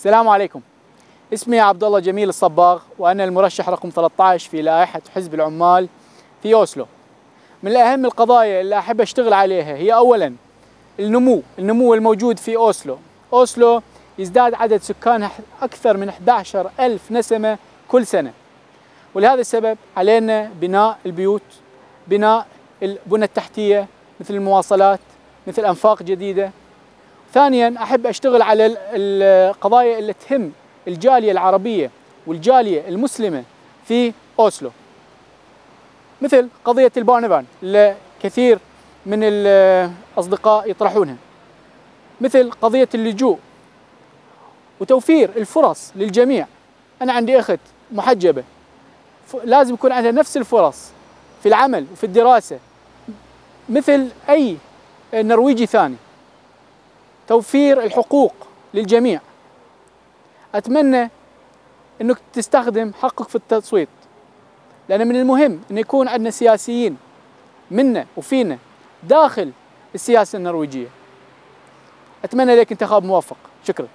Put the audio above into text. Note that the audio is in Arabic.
السلام عليكم. اسمي عبد الله جميل الصباغ وأنا المرشح رقم 13 في لائحة حزب العمال في أوسلو. من اهم القضايا اللي أحب أشتغل عليها هي اولا النمو النمو الموجود في أوسلو. أوسلو يزداد عدد سكانها أكثر من 11 ألف نسمة كل سنة. ولهذا السبب علينا بناء البيوت بناء البنى التحتية مثل المواصلات مثل أنفاق جديدة ثانيا أحب أشتغل على القضايا اللي تهم الجالية العربية والجالية المسلمة في أوسلو. مثل قضية البانبان اللي كثير من الأصدقاء يطرحونها. مثل قضية اللجوء وتوفير الفرص للجميع. أنا عندي أخت محجبة لازم يكون عندها نفس الفرص في العمل وفي الدراسة مثل أي نرويجي ثاني. توفير الحقوق للجميع. أتمنى إنك تستخدم حقك في التصويت لأن من المهم أن يكون عندنا سياسيين منا وفينا داخل السياسة النرويجية. أتمنى لك انتخاب موفق. شكرا.